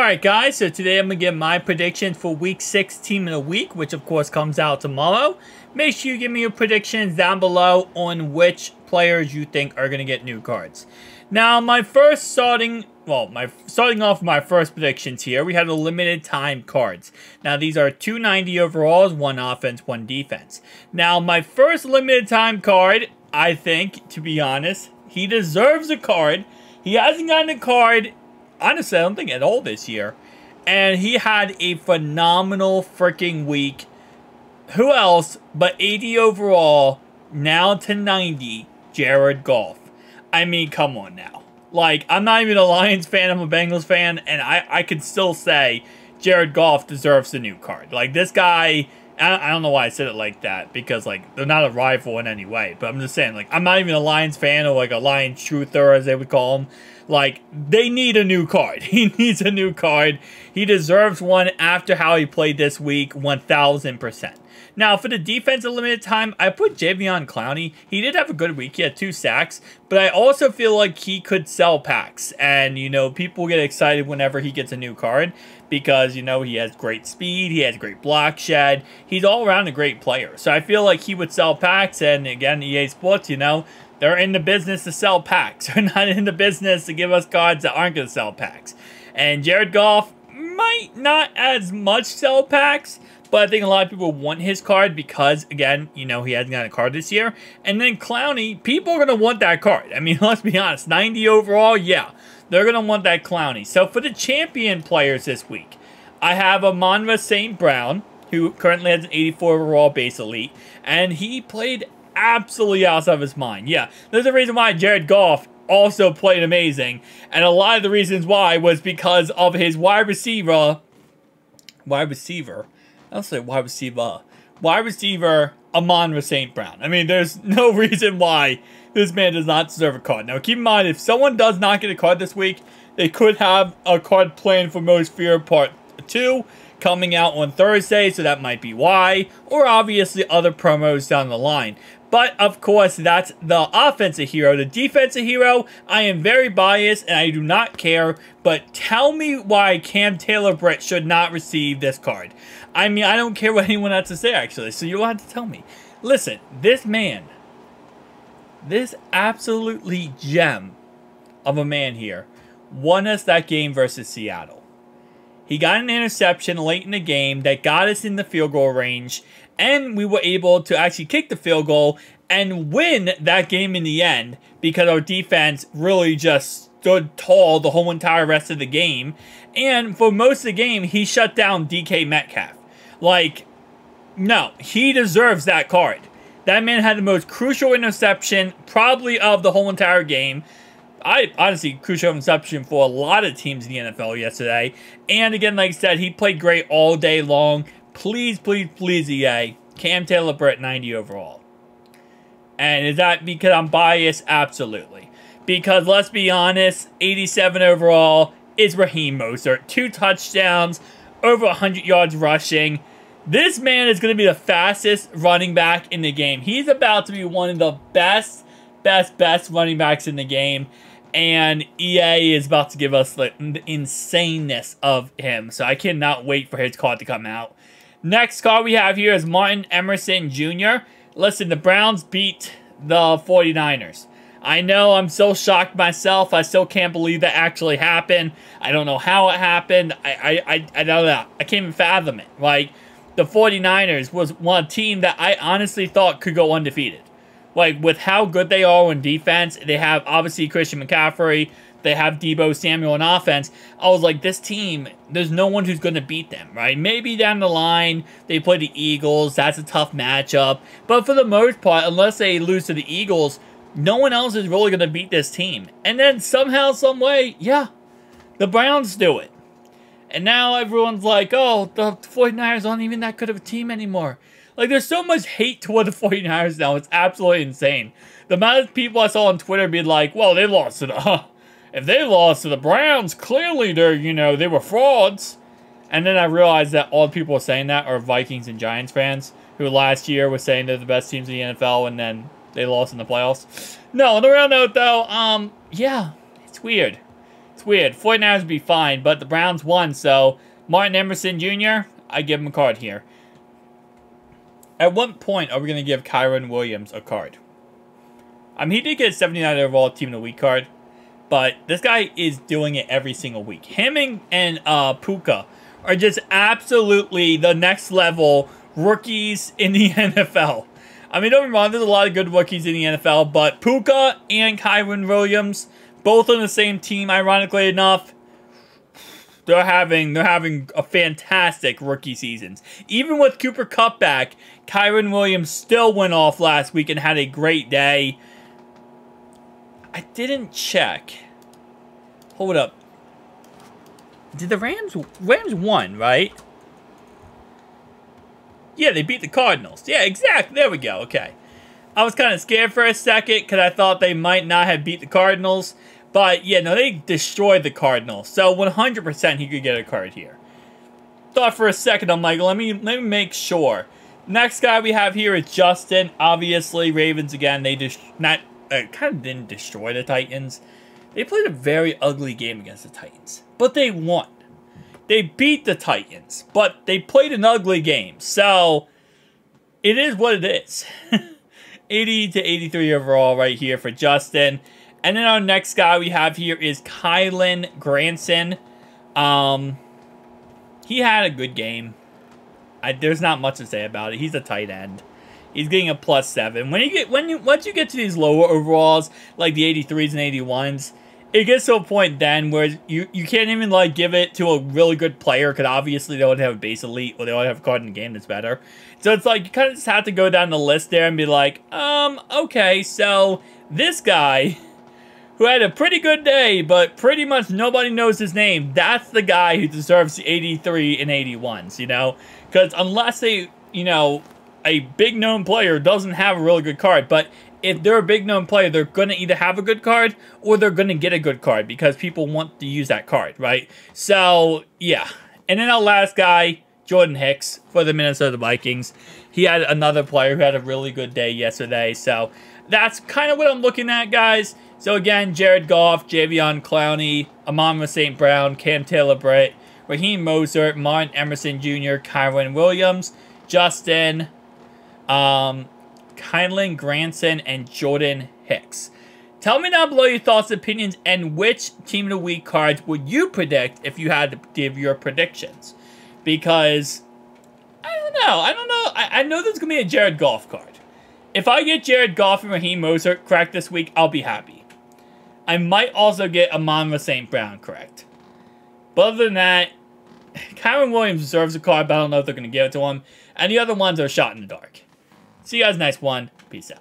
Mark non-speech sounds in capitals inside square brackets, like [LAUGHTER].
Alright guys, so today I'm going to give my predictions for week 6 team of the week, which of course comes out tomorrow. Make sure you give me your predictions down below on which players you think are going to get new cards. Now, my first starting, well, my starting off my first predictions here, we have the limited time cards. Now, these are 290 overalls, one offense, one defense. Now, my first limited time card, I think, to be honest, he deserves a card. He hasn't gotten a card honestly, I don't think at all this year. And he had a phenomenal freaking week. Who else but 80 overall, now to 90, Jared Goff. I mean, come on now. Like, I'm not even a Lions fan, I'm a Bengals fan, and I, I could still say Jared Goff deserves a new card. Like, this guy, I, I don't know why I said it like that, because, like, they're not a rival in any way, but I'm just saying, like, I'm not even a Lions fan or, like, a Lions truther, as they would call him. Like, they need a new card. [LAUGHS] He needs a new card. He deserves one after how he played this week, 1,000%. Now, for the defensive limited time, I put Jadeveon Clowney. He did have a good week. He had two sacks, but I also feel like he could sell packs. And, you know, people get excited whenever he gets a new card because, you know, he has great speed. He has great block shed. He's all around a great player. So I feel like he would sell packs. And again, EA Sports, you know, they're in the business to sell packs. [LAUGHS] They're not in the business to give us cards that aren't going to sell packs. And Jared Goff might not as much sell packs, but I think a lot of people want his card because, again, you know, he hasn't got a card this year. And then Clowney, people are going to want that card. I mean, [LAUGHS] let's be honest, 90 overall, yeah. They're going to want that Clowney. So for the champion players this week, I have Amon-Ra St. Brown, who currently has an 84 overall base elite, and he played absolutely outside of his mind. Yeah, there's a reason why Jared Goff also played amazing, and a lot of the reasons why was because of his wide receiver, wide receiver, I'll say wide receiver, wide receiver Amon-Ra St. Brown. I mean, there's [LAUGHS] no reason why this man does not deserve a card. Now, keep in mind, if someone does not get a card this week, they could have a card planned for Most Fear Part 2, coming out on Thursday, so that might be why, or obviously other promos down the line. But, of course, that's the offensive hero. The defensive hero, I am very biased and I do not care. But tell me why Cam Taylor-Britt should not receive this card. I mean, I don't care what anyone has to say, actually. So you'll have to tell me. Listen, this man, this absolutely gem of a man here, won us that game versus Seattle. He got an interception late in the game that got us in the field goal range, and we were able to actually kick the field goal and win that game in the end because our defense really just stood tall the whole entire rest of the game. And for most of the game, he shut down DK Metcalf. Like, no, he deserves that card. That man had the most crucial interception, probably of the whole entire game. I honestly crucial interception for a lot of teams in the NFL yesterday. And again, like I said, he played great all day long. Please, please, please, EA, Cam Taylor-Britt 90 overall. And is that because I'm biased? Absolutely. Because let's be honest, 87 overall is Raheem Mostert. Two touchdowns, over 100 yards rushing. This man is going to be the fastest running back in the game. He's about to be one of the best, best, best running backs in the game and EA is about to give us the insaneness of him. So I cannot wait for his card to come out. Next card we have here is Martin Emerson Jr. Listen, the Browns beat the 49ers. I know I'm so shocked myself. I still can't believe that actually happened. I don't know how it happened. I, I, I, I don't know. I can't even fathom it. Like, the 49ers was one team that I honestly thought could go undefeated like with how good they are on defense, they have obviously Christian McCaffrey, they have Deebo Samuel on offense. I was like, this team, there's no one who's going to beat them, right? Maybe down the line, they play the Eagles. That's a tough matchup. But for the most part, unless they lose to the Eagles, no one else is really going to beat this team. And then somehow, some way, yeah, the Browns do it. And now everyone's like, oh, the 49ers aren't even that good of a team anymore. Like, there's so much hate toward the [LAUGHS] 49ers now. It's absolutely insane. The amount of people I saw on Twitter being like, well, they lost to the... [LAUGHS] If they lost to the Browns, clearly they're, you know, they were frauds. And then I realized that all the people saying that are Vikings and Giants fans who last year were saying they're the best teams in the NFL and then they lost in the playoffs. No, on the real note, though, um, yeah, it's weird. It's weird. 49ers would be fine, but the Browns won, so Martin Emerson Jr., I give him a card here. At what point are we going to give Kyren Williams a card? I mean, he did get a 79 overall Team of the Week card, but this guy is doing it every single week. Him and, and uh, Puka are just absolutely the next level rookies in the [LAUGHS] NFL. I mean, don't be wrong, there's a lot of good rookies in the NFL, but Puka and Kyren Williams, both on the same team, ironically enough, they're having they're having a fantastic rookie seasons. Even with Cooper Kupp back, Kyren Williams still went off last week and had a great day. I didn't check. Hold up. Did the Rams Rams won, right? Yeah, they beat the Cardinals. Yeah, exactly. There we go. Okay. I was kind of scared for a second because I thought they might not have beat the Cardinals. But, yeah, no, they destroyed the Cardinals. So, 100% he could get a card here. Thought for a second, I'm like, let me, let me make sure. Next guy we have here is Justin. Obviously, Ravens again, they just not uh, kind of didn't destroy the Titans. They played a very ugly game against the Titans, but they won. They beat the Titans, but they played an ugly game. So, it is what it is. [LAUGHS] 80 to 83 overall right here for Justin. And then our next guy we have here is Kylen Granson. Um, he had a good game. I, there's not much to say about it. He's a tight end. He's getting a plus seven. When you get when you once you get to these lower overalls, like the 83s and 81s, it gets to a point then where you, you can't even like give it to a really good player because obviously they don't have a base elite or they don't have a card in the game that's better. So it's like you kind of just have to go down the list there and be like, um, okay, so this guy who had a pretty good day, but pretty much nobody knows his name. That's the guy who deserves the 83 and 81s, you know? Because unless they, you know, a big known player doesn't have a really good card, but if they're a big known player, they're going to either have a good card or they're going to get a good card because people want to use that card, right? So, yeah. And then our last guy, Jordan Hicks for the Minnesota Vikings. He had another player who had a really good day yesterday. So that's kind of what I'm looking at, guys. So again, Jared Goff, Jadeveon Clowney, Amon-Ra St. Brown, Cam Taylor Britt, Raheem Mostert, Martin Emerson Jr., Kyren Williams, Justin, um, Kylen Granson, and Jordan Hicks. Tell me down below your thoughts, opinions, and which Team of the Week cards would you predict if you had to give your predictions. Because, I don't know. I don't know. I, I know there's going to be a Jared Goff card. If I get Jared Goff and Raheem Mostert correct this week, I'll be happy. I might also get Amon St. Brown correct. But other than that, [SIGHS] Kyren Williams deserves a card, but I don't know if they're going to give it to him. And the other ones are shot in the dark. See you guys next one. Peace out.